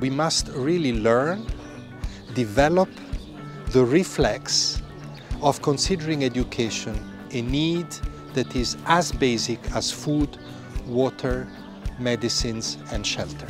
We must really learn, develop the reflex of considering education a need that is as basic as food, water, medicines and shelter.